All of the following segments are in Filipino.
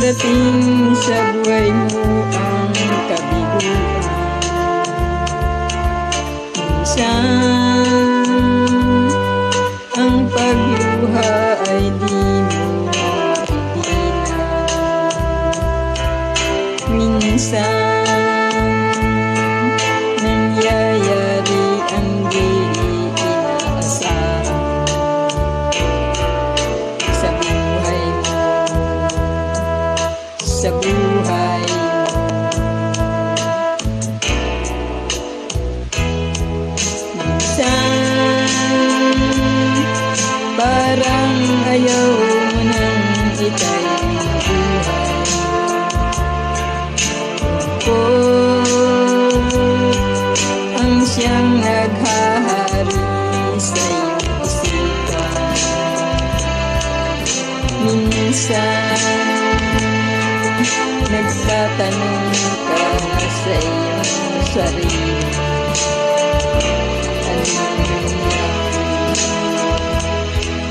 Dumarating sa buhay mo ang kabiguan. Minsan ang pagluha ay di mo mapigilan Minsan siyang naghahari sa iyong isipan Minsan Nagtatanong ka sa iyong sarili. Ano nangyari?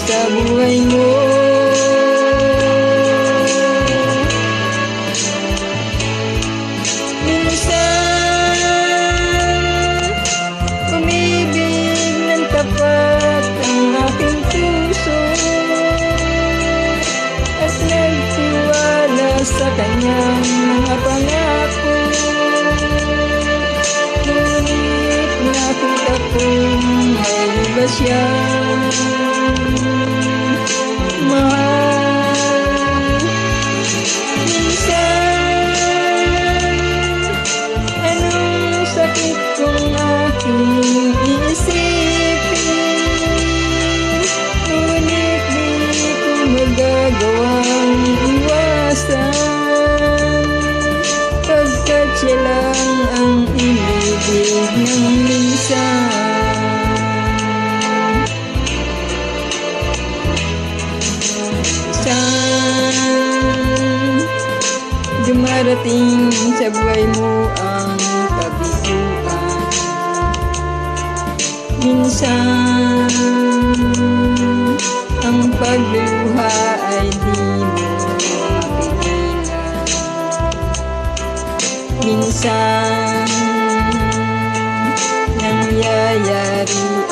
Sa buhay mo sa kanyang mga pangako. Ngunit nakita kong may iba siyang mahal Minsan Anong sakit kong aking Dumarating sa buhay mo ang kabiguan Minsan Ang pagluha ay di mo mapigilan. Minsan Nangyayari